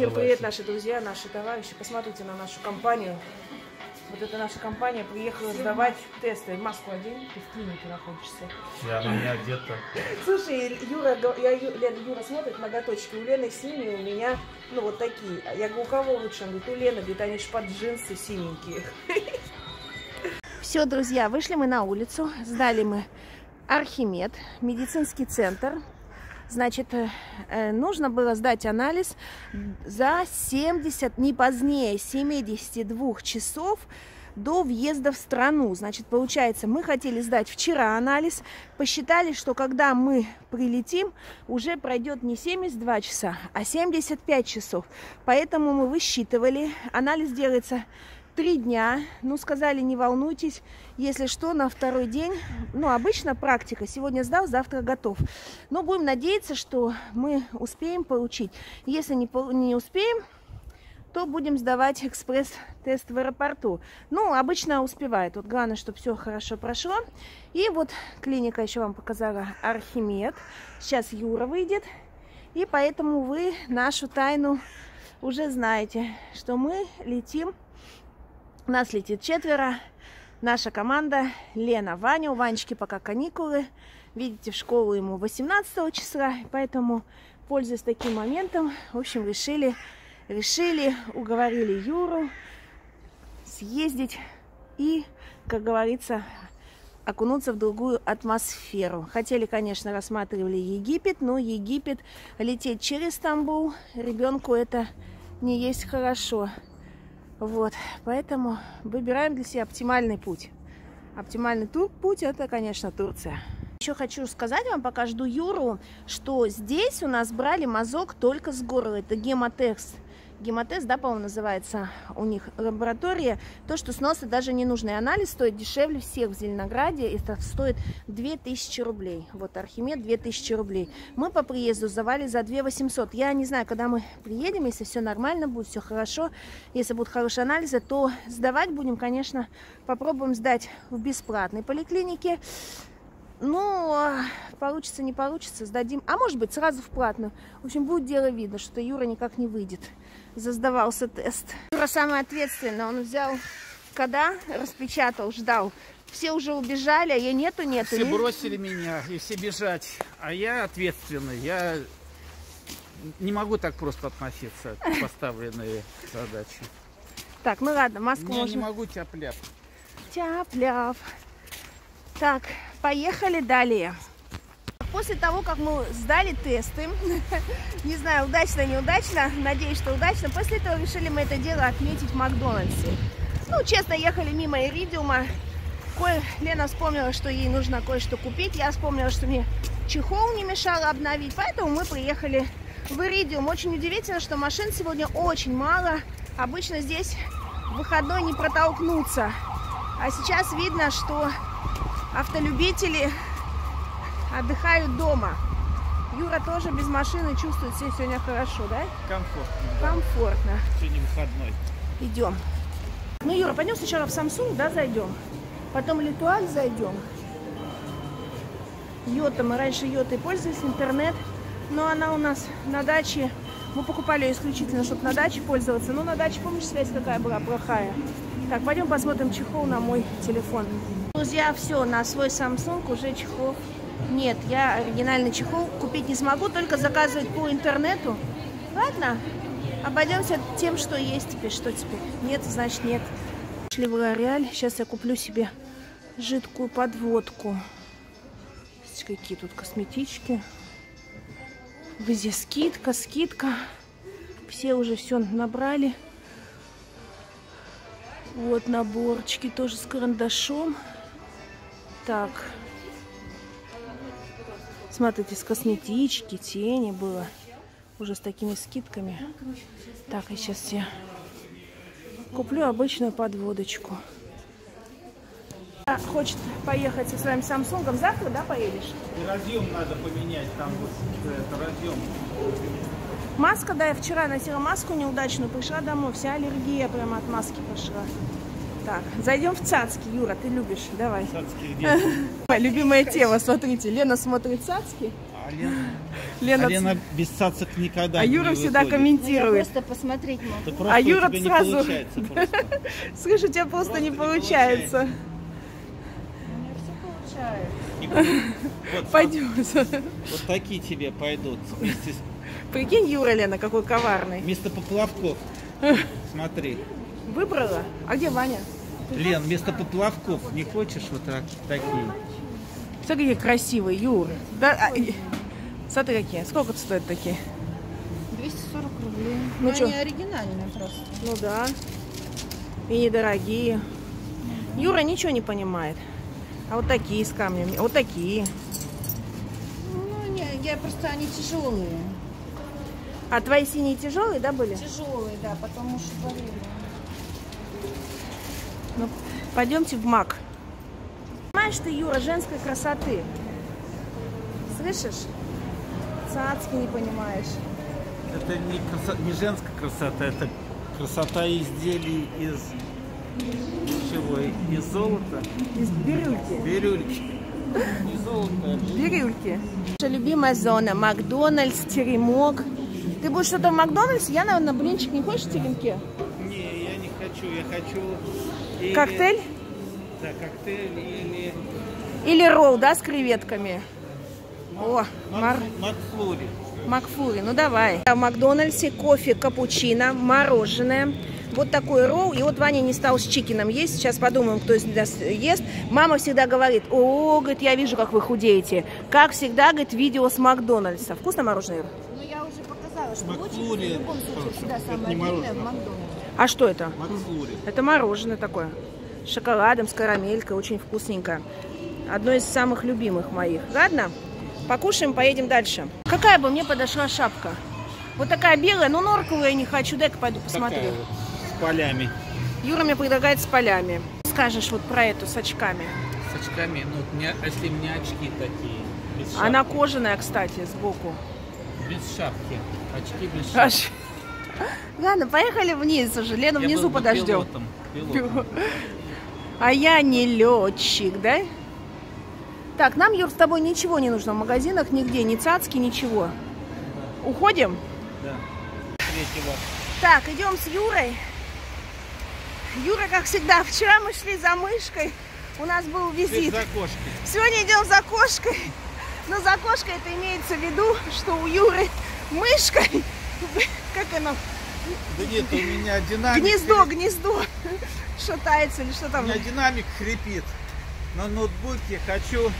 Всем привет, наши друзья, наши товарищи. Посмотрите на нашу компанию. Вот эта наша компания приехала сдавать тесты. Маску одень, ты в клинике находишься. Я на меня одета. Слушай, Юра, я, Лена, Юра смотрит ноготочки. У Лены синие, у меня, ну, вот такие. Я говорю, у кого лучше? Он говорит, у Лены, говорит, они ж под джинсы синенькие. Все, друзья, вышли мы на улицу, сдали мы Архимед, медицинский центр. Значит, э, э, нужно было сдать анализ за 70, не позднее 72 часов до въезда в страну. Значит, получается, мы хотели сдать вчера анализ, посчитали, что когда мы прилетим, уже пройдет не 72 часа, а 75 часов. Поэтому мы высчитывали, анализ делается три дня. Ну, сказали, не волнуйтесь, если что, на второй день. Ну, обычно практика. Сегодня сдал, завтра готов. Но будем надеяться, что мы успеем получить. Если не, не успеем, то будем сдавать экспресс-тест в аэропорту. Ну, обычно успевает. Вот главное, чтобы все хорошо прошло. И вот клиника еще вам показала Архимед. Сейчас Юра выйдет. И поэтому вы нашу тайну уже знаете, что мы летим нас летит четверо. Наша команда Лена, Ваня. У Ванечки пока каникулы. Видите, в школу ему 18 числа. Поэтому, пользуясь таким моментом, в общем, решили, решили, уговорили Юру съездить и, как говорится, окунуться в другую атмосферу. Хотели, конечно, рассматривали Египет, но Египет лететь через Стамбул ребенку это не есть хорошо. Вот, поэтому выбираем для себя оптимальный путь. Оптимальный тур, путь это, конечно, Турция. Еще хочу сказать вам, пока жду Юру, что здесь у нас брали мазок только с горла. Это гемотест. Гемотест, да, по-моему, называется у них лаборатория. То, что сноса даже не нужный анализ, стоит дешевле всех в Зеленограде. Это стоит 2000 рублей. Вот Архимед 2000 рублей. Мы по приезду сдавали за 2 800. Я не знаю, когда мы приедем, если все нормально будет, все хорошо, если будут хорошие анализы, то сдавать будем, конечно, попробуем сдать в бесплатной поликлинике. Ну, а, получится, не получится, сдадим. А может быть, сразу в платную. В общем, будет дело видно, что Юра никак не выйдет. Заздавался тест. Юра самый ответственный. Он взял, когда распечатал, ждал. Все уже убежали, а я нету, нету. Все бросили меня и все бежать. А я ответственный. Я не могу так просто относиться к поставленной задаче. Так, ну ладно, маску Не, не можно... могу тяп-ляп. Тяп-ляп. Так, поехали далее. После того, как мы сдали тесты, не знаю, удачно, неудачно, надеюсь, что удачно, после этого решили мы это дело отметить в Макдональдсе. Ну, честно, ехали мимо Иридиума. Кое... Лена вспомнила, что ей нужно кое-что купить. Я вспомнила, что мне чехол не мешало обновить. Поэтому мы приехали в Иридиум. Очень удивительно, что машин сегодня очень мало. Обычно здесь в выходной не протолкнуться. А сейчас видно, что автолюбители отдыхают дома. Юра тоже без машины чувствует себя сегодня хорошо, да? Комфортно. да. Комфортно. Сегодня выходной. Идем. Ну, Юра, пойдем сначала в Samsung, да, зайдем. Потом Литуаль зайдем. Йота, мы раньше Йотой пользовались, интернет. Но она у нас на даче, мы покупали ее исключительно, чтобы на даче пользоваться. Но на даче, помнишь, связь какая была плохая? Так, пойдем посмотрим чехол на мой телефон. Друзья, все, на свой Samsung уже чехол нет. Я оригинальный чехол купить не смогу, только заказывать по интернету. Ладно, обойдемся тем, что есть теперь. Что теперь? Нет, значит нет. Шли в Лореаль. Сейчас я куплю себе жидкую подводку. Какие тут косметички. Везде скидка, скидка. Все уже все набрали. Вот наборчики тоже с карандашом. Так. Смотрите, с косметички, тени было. Уже с такими скидками. Так, я сейчас я куплю обычную подводочку. Хочет поехать со своим Самсунгом. Завтра, да, поедешь? И разъем надо поменять. Там вот это разъем. Маска, да, я вчера носила маску неудачную, пришла домой, вся аллергия прямо от маски пошла. Так, зайдем в Цацки, Юра, ты любишь, давай. Цацкие где? Любимая тема, смотрите, Лена смотрит Цацки, А А Лена, Лена, а Лена без цацок никогда а не Юра всегда выходит. комментирует. просто посмотреть могу. Да просто А у Юра не сразу- получается просто. Слышь, у тебя просто, Просто не не получается. У меня все получается. Вот, Пойдем. вот такие тебе пойдут вместе с Прикинь, Юра, Лена, какой коварный. Вместо поплавков. Смотри. Выбрала? А где Ваня? Лен, вместо поплавков не хочешь вот так, такие? Смотри, какие красивые, Юра. Да, а, смотри, какие. Сколько стоят такие? 240 рублей. Ну чё? они оригинальные просто. Ну да. И недорогие. Юра ничего не понимает. А вот такие с камнями. Вот такие. Ну, не, я просто, они тяжелые. А твои синие тяжелые, да, были? Тяжелые, да, потому что болели. Ну, пойдемте в МАК. Понимаешь ты, Юра, женской красоты. Слышишь? Цацки не понимаешь. Это не, красо- не женская красота, это красота изделий из чего? Из золота? Из бирюльки. Бирюльки. Не золото, а Бирюльки. Наша любимая зона. Макдональдс, теремок. Ты будешь что-то в Макдональдсе? Я, наверное, блинчик не хочешь в теремке? Не, я не хочу, я хочу... или- Коктейль? Да, коктейль или... Или ролл, да, с креветками? О, мар... Мак- Макфлури. Макфлури, ну давай. В Макдональдсе кофе, капучино, мороженое. Вот такой ролл. И вот Ваня не стал с чикином есть. Сейчас подумаем, кто из нас ест. Мама всегда говорит, о, говорит, я вижу, как вы худеете. Как всегда, говорит, видео с Макдональдса. Вкусно мороженое? Ну, я уже показала, что Макфлури. в любом случае всегда самое мороженое. в Макдональдсе. А что это? Макфлури. Это мороженое такое. С шоколадом, с карамелькой. Очень вкусненько. Одно из самых любимых моих. Ладно? Покушаем, поедем дальше. Какая бы мне подошла шапка? Вот такая белая, но норковую я не хочу. Дай-ка пойду посмотрю. Такая вот, с полями. Юра мне предлагает с полями. Скажешь вот про эту с очками. С очками, ну, у меня, если у меня очки такие. Она кожаная, кстати, сбоку. Без шапки. Очки без шапки. Ладно, поехали вниз уже. Лена Я внизу был подождем. пилотом, пилотом. А я не летчик, да? Так, нам, Юр, с тобой ничего не нужно в магазинах, нигде, ни цацки, ничего. Уходим? Да. Третьего. Так, идем с Юрой. Юра, как всегда, вчера мы шли за мышкой. У нас был визит. за кошкой. Сегодня идем за кошкой. Но за кошкой это имеется в виду, что у Юры мышка, как она, Да нет, у меня динамик. гнездо, хрип- гнездо шатается или что У там. меня динамик хрипит. На ноутбуке хочу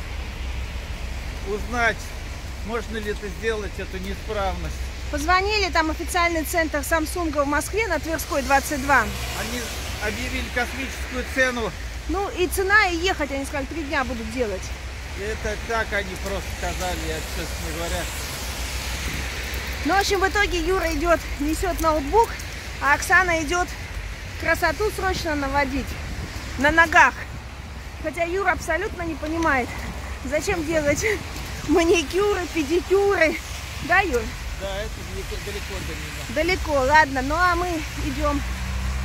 узнать, можно ли это сделать, эту неисправность. Позвонили, там официальный центр Samsung в Москве на Тверской 22. Они объявили космическую цену. Ну и цена, и ехать, они сказали, три дня будут делать. Это так они просто сказали, я, честно говоря. Ну, в общем, в итоге Юра идет, несет ноутбук, а Оксана идет красоту срочно наводить на ногах. Хотя Юра абсолютно не понимает, зачем делать маникюры, педикюры. Да, Юр? Да, это далеко, далеко до меня. Далеко, ладно. Ну, а мы идем,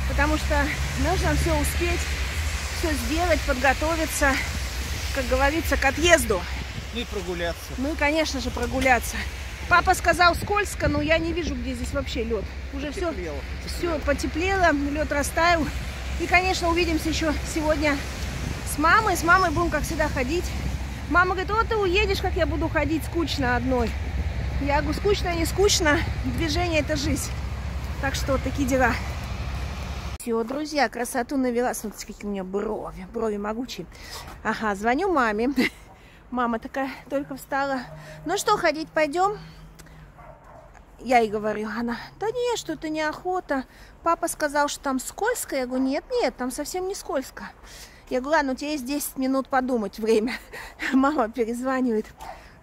потому что нужно все успеть, все сделать, подготовиться, как говорится, к отъезду. Ну и прогуляться. Ну и, конечно же, прогуляться. Папа сказал скользко, но я не вижу, где здесь вообще лед. Уже все, все потеплело, лед растаял. И, конечно, увидимся еще сегодня с мамой. С мамой будем, как всегда, ходить. Мама говорит, вот ты уедешь, как я буду ходить скучно одной. Я говорю, скучно, не скучно. Движение – это жизнь. Так что вот такие дела. Все, друзья, красоту навела. Смотрите, какие у меня брови. Брови могучие. Ага, звоню маме. Мама такая только встала. Ну что, ходить пойдем? Я ей говорю, она, да нет, что это неохота. Папа сказал, что там скользко. Я говорю, нет, нет, там совсем не скользко. Я говорю, ладно, у тебя есть 10 минут подумать время. Мама перезванивает.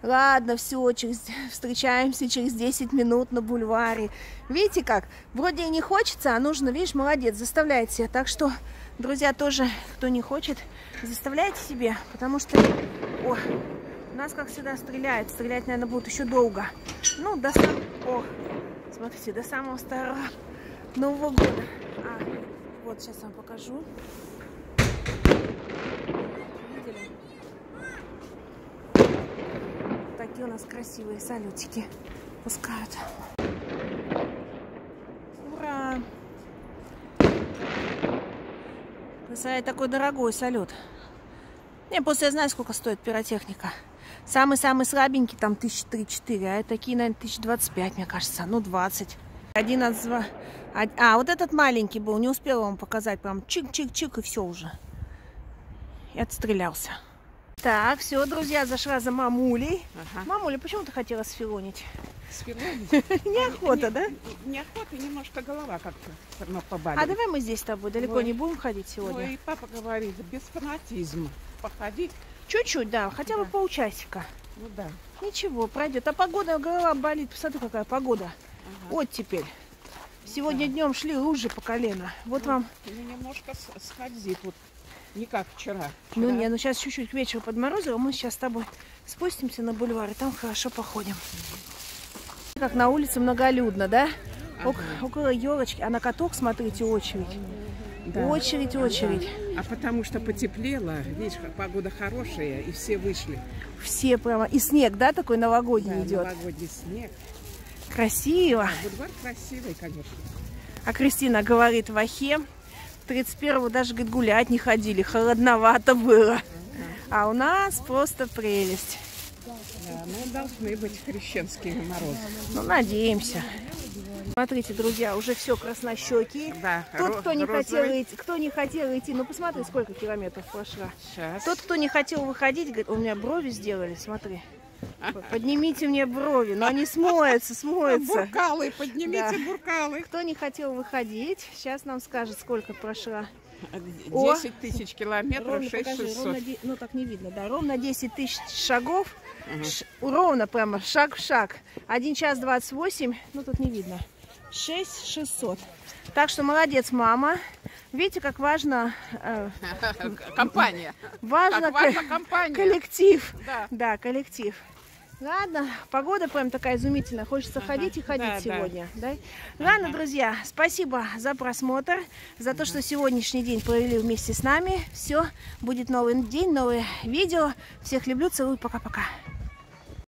Ладно, все, через... встречаемся через 10 минут на бульваре. Видите как? Вроде и не хочется, а нужно, видишь, молодец, заставляет себя. Так что, друзья, тоже, кто не хочет, заставляйте себе, потому что, о, нас, как всегда, стреляют. Стрелять, наверное, будут еще долго. Ну, до сам... О, смотрите, до самого старого Нового года. А, вот, сейчас вам покажу. Видели? Какие у нас красивые салютики пускают. Ура! Представляете, такой дорогой салют. Не, просто я знаю, сколько стоит пиротехника. Самый-самый слабенький там тысяч три-четыре, а такие, наверное, тысяч двадцать пять, мне кажется. Ну, двадцать. Один от два. А, вот этот маленький был, не успела вам показать. Прям чик-чик-чик, и все уже. И отстрелялся. Так, все, друзья, зашла за мамулей. Ага. Мамуля, почему ты хотела сфилонить? Сфилонить? Неохота, да? Неохота, немножко голова как-то побаливает. А давай мы здесь с тобой далеко не будем ходить сегодня? Ой, папа говорит, без фанатизма. Походить. Чуть-чуть, да, хотя бы полчасика. Ну да. Ничего, пройдет. А погода, голова болит. Посмотри, какая погода. Вот теперь. Сегодня да. днем шли лужи по колено. Вот ну, вам. Ну, немножко скользит. Вот не как вчера. вчера. Ну не, ну сейчас чуть-чуть к вечеру подморозило. Мы сейчас с тобой спустимся на бульвар и там хорошо походим. Как на улице многолюдно, да? Ага. Около елочки. А на каток, смотрите, очередь. Да. Очередь, очередь. А потому что потеплело, видишь, погода хорошая, и все вышли. Все прямо. И снег, да, такой новогодний да, идет? новогодний снег. Красиво. А бульвар красивый, конечно. А Кристина говорит в Ахе, 31-го даже говорит, гулять не ходили, холодновато было. А у нас просто прелесть. Да, ну должны быть христианские морозы. Ну, надеемся. Смотрите, друзья, уже все краснощеки. Да, Тот, кто не хотел идти, кто не хотел идти, ну посмотри, сколько километров прошла. Сейчас. Тот, кто не хотел выходить, говорит, у меня брови сделали, смотри. Поднимите мне брови, но они смоются, смоются. Буркалы, поднимите да. буркалы. Кто не хотел выходить, сейчас нам скажет, сколько прошла. 10 тысяч километров, ровно, 6 покажи, 600. Ровно, ну так не видно, да, ровно 10 тысяч шагов, угу. ш, ровно прямо, шаг в шаг. 1 час 28, ну тут не видно, 6 600. Так что молодец, мама. Видите, как важно... Э, компания. Важно, как важно компания. коллектив. Да. да, коллектив. Ладно, погода прям такая изумительная. Хочется ага. ходить и ходить да, сегодня. Да. Да? Ладно, ага. друзья, спасибо за просмотр, за то, что сегодняшний день провели вместе с нами. Все, будет новый день, новое видео. Всех люблю, целую, пока-пока.